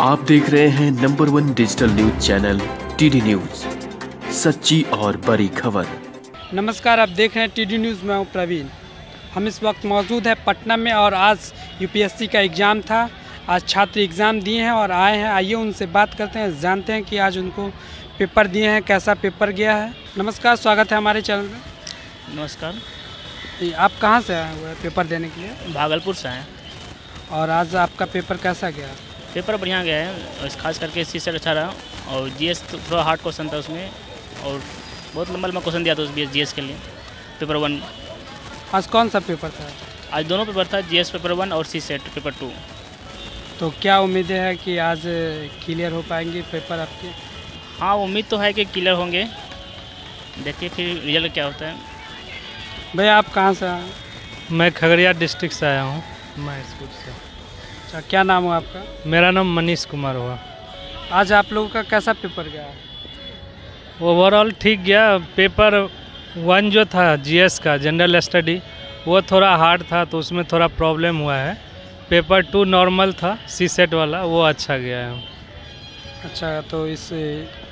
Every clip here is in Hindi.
आप देख रहे हैं number one digital news channel TD news. सच्ची और बड़ी खबर। नमस्कार आप देख रहे हैं टीडी न्यूज़ मैं हूँ प्रवीण। हम इस वक्त मौजूद है पटना में और आज यूपीएससी का एग्ज़ाम था। आज छात्र एग्ज़ाम दिए हैं और आए हैं। आइए उनसे बात करते हैं जानते हैं कि आज उनको पेपर दिए हैं कैसा पेपर गया है। नमस्कार स्वागत है हमारे चैनल में। नमस्कार। आप कहाँ से आए हुए हैं पेपर देने के लिए? भागलपुर से हैं। और आज आपका पेपर कैसा गया? पेपर बढ़िया गया है और खास करके सी सेट अच्छा रहा और जीएस तो थोड़ा हार्ड क्वेश्चन था उसमें और बहुत लंबा लंबा क्वेश्चन दिया था उस बी जीएस के लिए पेपर वन आज कौन सा पेपर था? आज दोनों पेपर था जीएस पेपर वन और सी सेट पेपर टू तो क्या उम्मीदें हैं कि आज क्लियर हो पाएँगे पेपर आपके? हाँ उम्मीद तो है कि क्लियर होंगे। देखिए फिर रिज़ल्ट क्या होता है। भैया आप कहाँ से आए? मैं खगड़िया डिस्ट्रिक्ट से आया हूँ मैं स्कूल से। अच्छा क्या नाम हुआ आपका? मेरा नाम मनीष कुमार हुआ। आज आप लोगों का कैसा पेपर गया? ओवरऑल ठीक गया। पेपर वन जो था जीएस का जनरल स्टडी वो थोड़ा हार्ड था तो उसमें थोड़ा प्रॉब्लम हुआ है। पेपर टू नॉर्मल था सी सेट वाला वो अच्छा गया है। अच्छा तो इस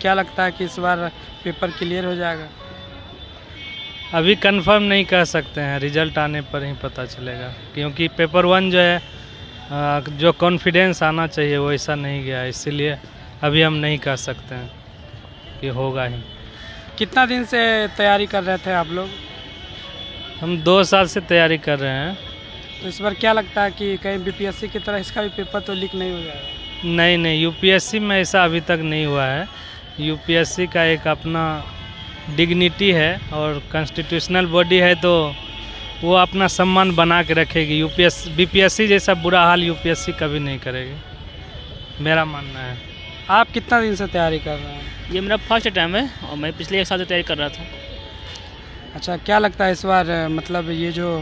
क्या लगता है कि इस बार पेपर क्लियर हो जाएगा? अभी कंफर्म नहीं कह सकते हैं रिज़ल्ट आने पर ही पता चलेगा क्योंकि पेपर वन जो है जो कॉन्फिडेंस आना चाहिए वो ऐसा नहीं गया। इसीलिए अभी हम नहीं कह सकते हैं कि होगा ही। कितना दिन से तैयारी कर रहे थे आप लोग? हम दो साल से तैयारी कर रहे हैं। तो इस बार क्या लगता है कि कहीं बीपीएससी की तरह इसका भी पेपर तो लीक नहीं हो जाएगा? नहीं नहीं यूपीएससी में ऐसा अभी तक नहीं हुआ है। यूपीएससी का एक अपना डिग्निटी है और कॉन्स्टिट्यूशनल बॉडी है तो वो अपना सम्मान बना के रखेगी। यूपीएस बीपीएससी जैसा बुरा हाल यूपीएससी कभी नहीं करेगी। मेरा मानना है। आप कितना दिन से तैयारी कर रहे हैं? ये मेरा फ़र्स्ट टाइम है और मैं पिछले एक साल से तैयारी कर रहा था। अच्छा क्या लगता है इस बार मतलब ये जो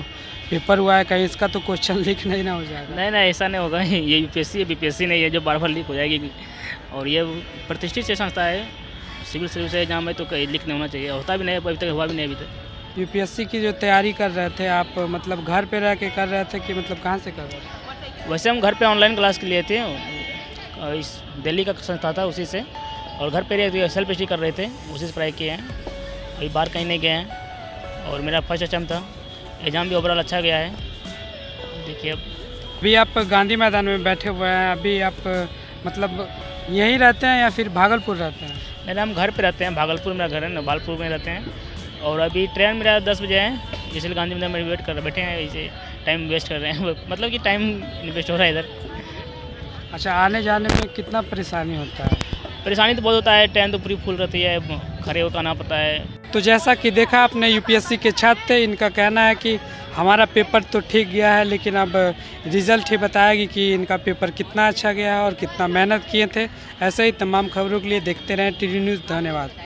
पेपर हुआ है कहीं इसका तो क्वेश्चन लीक नहीं ना हो जाएगा? नहीं नहीं ऐसा नहीं होगा। ये यूपीएससी है बीपीएससी नहीं है जो बार बार लीक हो जाएगी। और ये प्रतिष्ठित से संस्था है। सिविल सर्विस एग्ज़ाम में तो कहीं लीक नहीं होना चाहिए। होता भी नहीं अभी तक हुआ भी नहीं अभी तक। यूपीएससी की जो तैयारी कर रहे थे आप मतलब घर पे रह के कर रहे थे कि मतलब कहाँ से कर रहे थे? वैसे हम घर पे ऑनलाइन क्लास के लिए थे। इस दिल्ली का संस्था था उसी से। और घर पे रह सेल्फ स्टडी कर रहे थे उसी से पढ़ाई किए हैं। अभी बाहर कहीं नहीं गए हैं। और मेरा फ़र्स्ट अटैम्प था। एग्ज़ाम भी ओवरऑल अच्छा गया है। देखिए अब। अभी आप गांधी मैदान में बैठे हुए हैं। अभी आप मतलब यहीं रहते हैं या फिर भागलपुर रहते हैं? मेरा हम घर पे रहते हैं। भागलपुर मेरा घर है नवालपुर में रहते हैं। और अभी ट्रेन मेरा दस बजे है इसलिए गांधी मैदान में वेट कर बैठे हैं इसे टाइम वेस्ट कर रहे हैं। मतलब कि टाइम इन्वेस्ट हो रहा है इधर। अच्छा आने जाने में कितना परेशानी होता है? परेशानी तो बहुत होता है ट्रेन तो पूरी फुल रहती है खड़े होकर आना पड़ता है। तो जैसा कि देखा आपने यूपीएससी के छात्र थे इनका कहना है कि हमारा पेपर तो ठीक गया है लेकिन अब रिज़ल्ट ही बताएगी कि इनका पेपर कितना अच्छा गया है और कितना मेहनत किए थे। ऐसे ही तमाम खबरों के लिए देखते रहें टीवी न्यूज़ धन्यवाद।